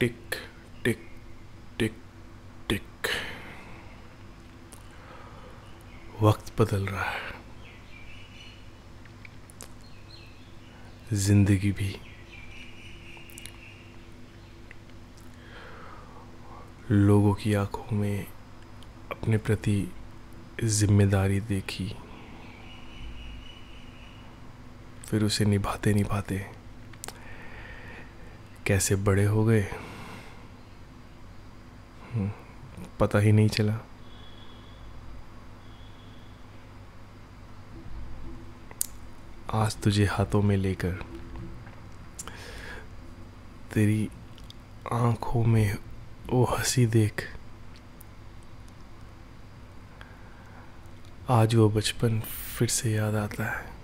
टिक टिक टिक टिक। वक्त बदल रहा है। ज़िंदगी भी। लोगों की आँखों में अपने प्रति ज़िम्मेदारी देखी। फिर उसे निभाते निभाते कैसे बड़े हो गए? पता ही नहीं चला। आज तुझे हाथों में लेकर, तेरी आँखों में वो हँसी देख, आज वो बचपन फिर से याद आता है।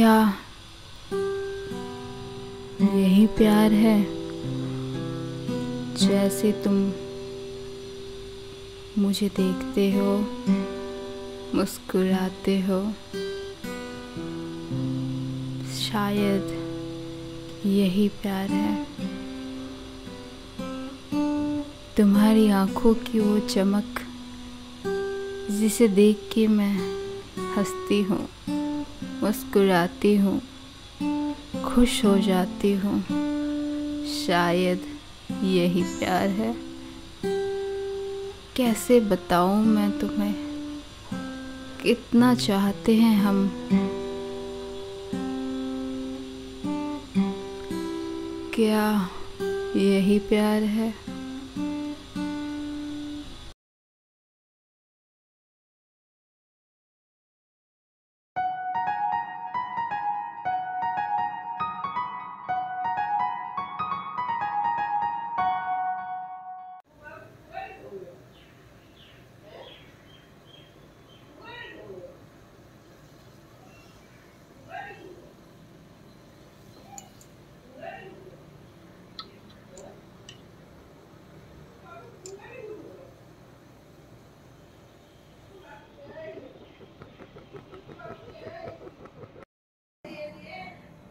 क्या यही प्यार है जैसे तुम मुझे देखते हो, मुस्कुराते हो? शायद यही प्यार है। तुम्हारी आँखों की वो चमक जिसे देख के मैं हंसती हूँ। मुस्कुराती हूँ, खुश हो जाती हूँ। शायद यही प्यार है। कैसे बताऊँ मैं तुम्हें? कितना चाहते हैं हम? क्या यही प्यार है?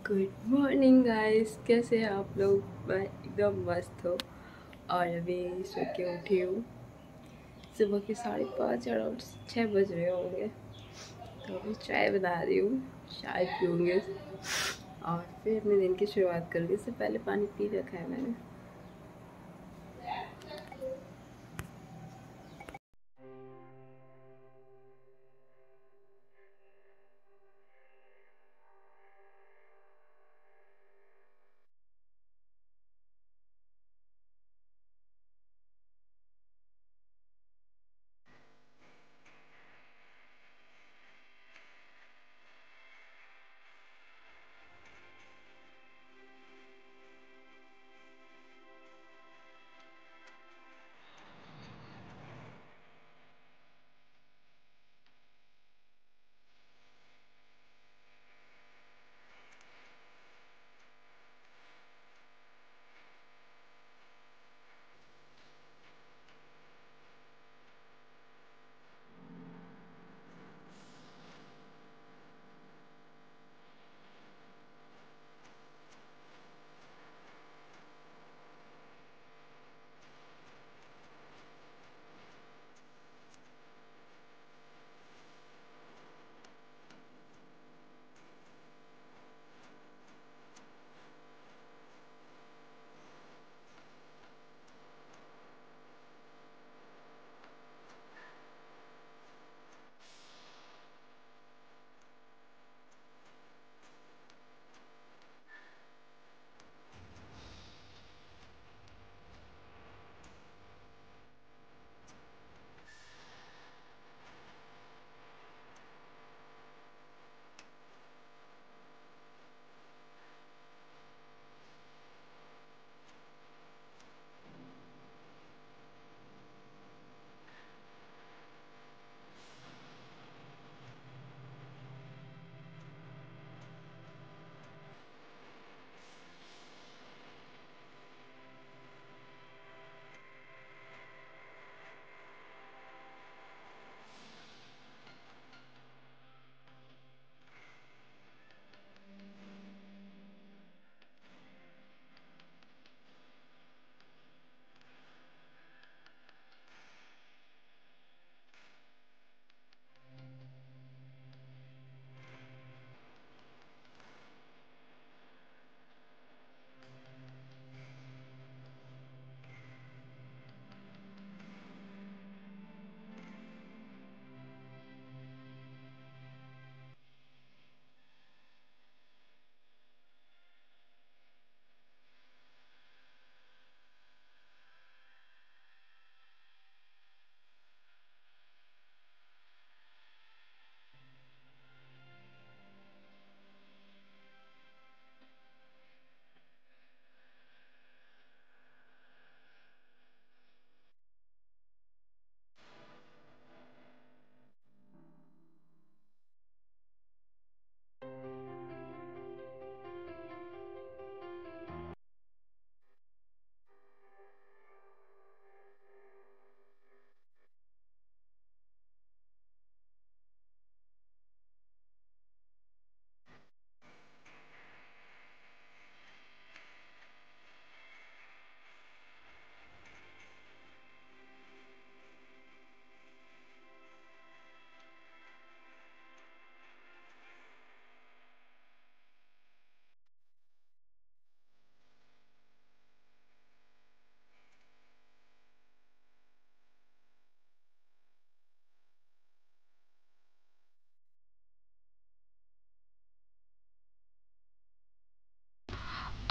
गुड मॉर्निंग गाइस कैसे हैं आप लोग? मैं एकदम मस्त हो। और अभी सो के उठी हूँ। सुबह के साढ़े पाँच अराउंड छः बज रहे होंगे। तो अभी चाय बना रही हूँ, चाय पीऊँगे। और फिर अपने दिन की शुरुआत करूँगी। इससे पहले पानी पी रखा है मैंने।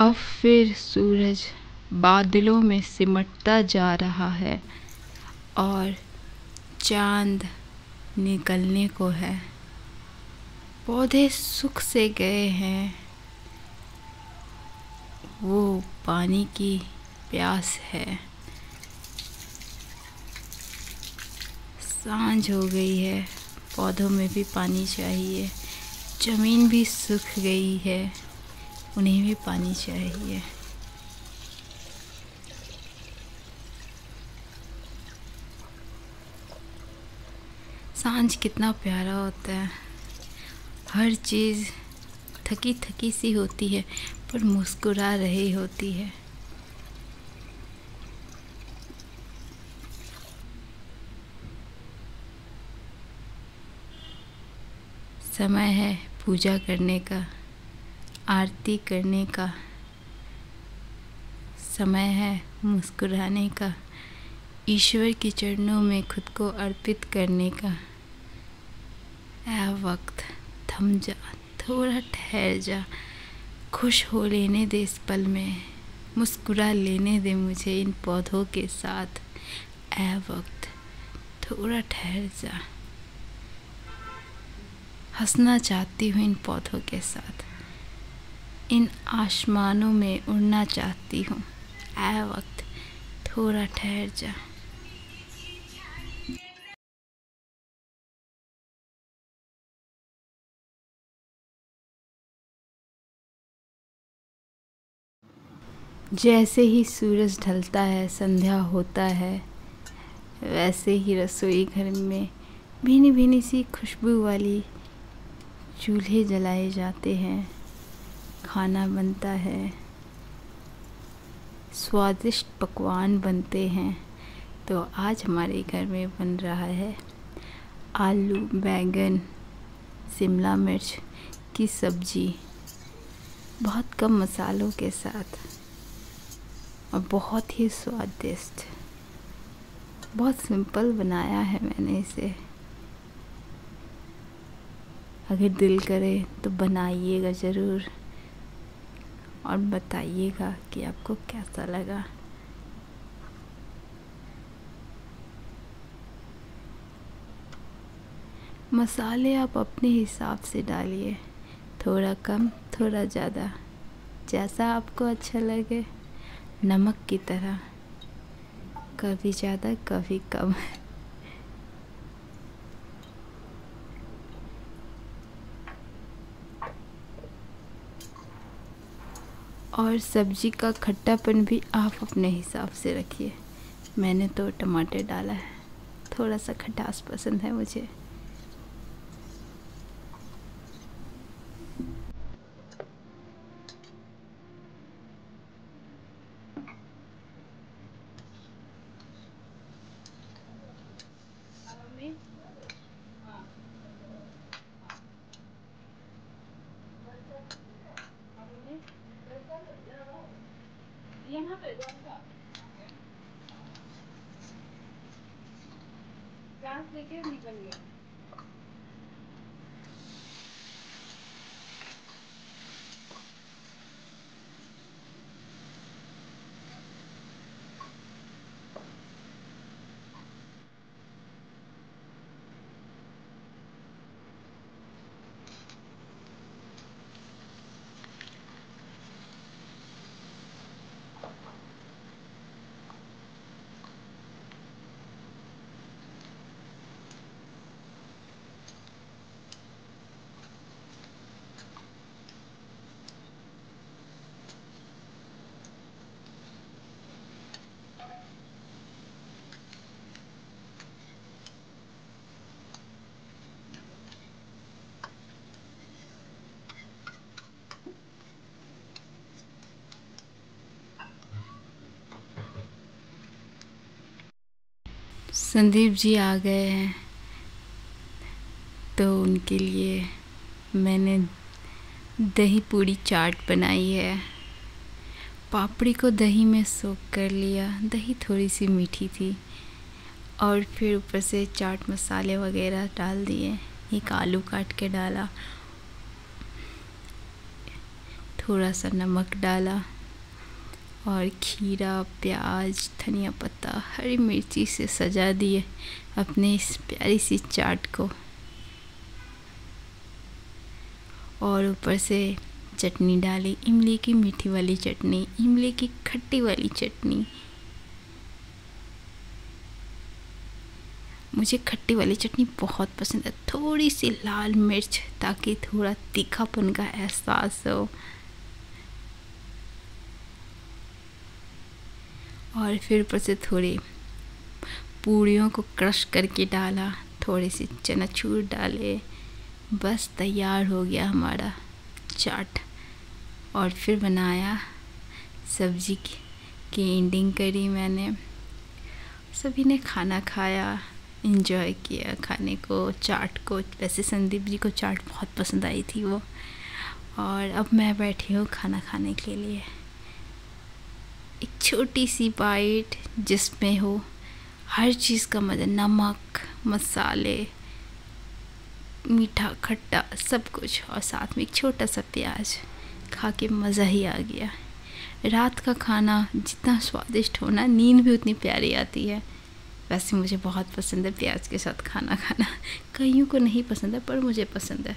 अब फिर सूरज बादलों में सिमटता जा रहा है और चाँद निकलने को है। पौधे सुख से गए हैं। वो पानी की प्यास है। साँझ हो गई है। पौधों में भी पानी चाहिए। ज़मीन भी सूख गई है। उन्हें भी पानी चाहिए। साँझ कितना प्यारा होता है। हर चीज़ थकी थकी सी होती है, पर मुस्कुरा रही होती है। समय है पूजा करने का। आरती करने का समय है, मुस्कुराने का, ईश्वर के चरणों में खुद को अर्पित करने का। ऐ वक्त थम जा, थोड़ा ठहर जा, खुश हो लेने दे इस पल में, मुस्कुरा लेने दे मुझे इन पौधों के साथ। ऐ वक्त थोड़ा ठहर जा, हंसना चाहती हूँ इन पौधों के साथ। इन आसमानों में उड़ना चाहती हूँ। ऐ वक्त थोड़ा ठहर जा। जैसे ही सूरज ढलता है, संध्या होता है, वैसे ही रसोई घर में भीनी भीनी सी खुशबू वाली चूल्हे जलाए जाते हैं। खाना बनता है। स्वादिष्ट पकवान बनते हैं। तो आज हमारे घर में बन रहा है आलू, बैंगन, शिमला मिर्च की सब्ज़ी। बहुत कम मसालों के साथ और बहुत ही स्वादिष्ट। बहुत सिंपल बनाया है मैंने इसे। अगर दिल करे तो बनाइएगा ज़रूर। और बताइएगा कि आपको कैसा लगा। मसाले आप अपने हिसाब से डालिए, थोड़ा कम, थोड़ा ज़्यादा, जैसा आपको अच्छा लगे। नमक की तरह, कभी ज़्यादा, कभी कम। और सब्ज़ी का खट्टापन भी आप अपने हिसाब से रखिए। मैंने तो टमाटर डाला है। थोड़ा सा खटास पसंद है मुझे यहाँ पे लेके निकल गया। संदीप जी आ गए हैं। तो उनके लिए मैंने दही पूड़ी चाट बनाई है। पापड़ी को दही में सोख कर लिया। दही थोड़ी सी मीठी थी। और फिर ऊपर से चाट मसाले वगैरह डाल दिए। एक आलू काट के डाला। थोड़ा सा नमक डाला। और खीरा, प्याज, धनिया पत्ता, हरी मिर्ची से सजा दिए अपने इस प्यारी सी चाट को। और ऊपर से चटनी डाली, इमली की मीठी वाली चटनी, इमली की खट्टी वाली चटनी। मुझे खट्टी वाली चटनी बहुत पसंद है, थोड़ी सी लाल मिर्च ताकि थोड़ा तीखापन का एहसास हो। और फिर ऊपर से थोड़ी पूड़ियों को क्रश करके डाला, थोड़ी सी चनाचूर डाले, बस तैयार हो गया हमारा चाट। और फिर बनाया सब्ज़ी की एंडिंग करी मैंने। सभी ने खाना खाया इन्जॉय किया खाने को, चाट को। वैसे संदीप जी को चाट बहुत पसंद आई थी वो। और अब मैं बैठी हूँ खाना खाने के लिए। एक छोटी सी बाइट जिसमें हो हर चीज़ का मज़ा, नमक, मसाले, मीठा खट्टा, सब कुछ और साथ में एक छोटा सा प्याज खा के मज़ा ही आ गया। रात का खाना जितना स्वादिष्ट हो ना नींद भी उतनी प्यारी आती है। वैसे मुझे बहुत पसंद है प्याज के साथ खाना खाना। कईयों को नहीं पसंद है, पर मुझे पसंद है।